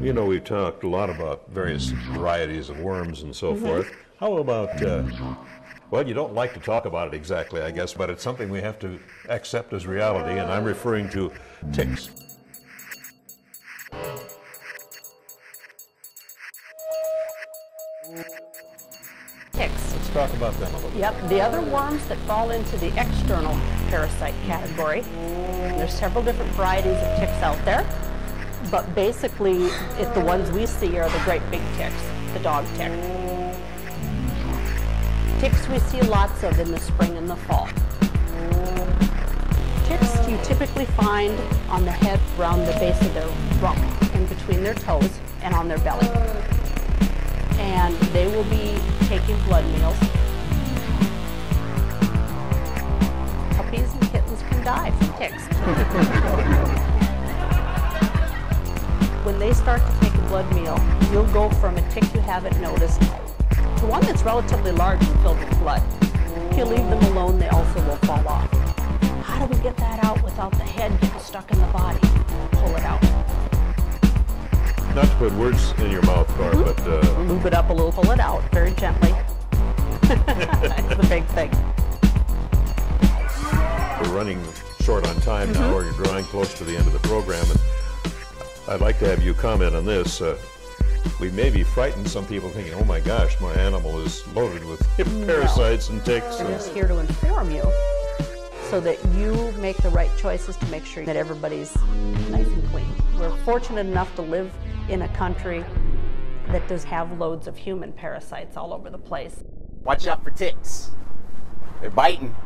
You know, we've talked a lot about various varieties of worms and so forth. How about, uh, well, you don't like to talk about it exactly, I guess, but it's something we have to accept as reality, and I'm referring to ticks. Ticks. Let's talk about them a little bit. Yep, the other worms that fall into the external parasite category, there's several different varieties of ticks out there, but basically it, the ones we see are the great big ticks, the dog tick. Ticks we see lots of in the spring and the fall. Ticks you typically find on the head around the base of their rump, in between their toes and on their belly. And they will be taking blood meals puppies and kittens can die from ticks. when they start to take a blood meal, you'll go from a tick you haven't noticed to one that's relatively large and filled with blood. If you leave them alone, they also will fall off. How do we get that out without the head getting stuck in the body? Pull it out. Not to put words in your mouth, Barb, Mm-hmm. but uh, Move it up a little, pull it out very gently. That's the big thing. we're running short on time now, or you're drawing close to the end of the program. And I'd like to have you comment on this. Uh, we may be frightened, some people thinking, oh my gosh, my animal is loaded with parasites and ticks. We're just here to inform you so that you make the right choices to make sure that everybody's nice and clean. We're fortunate enough to live in a country that does have loads of human parasites all over the place. Watch out for ticks. They're biting.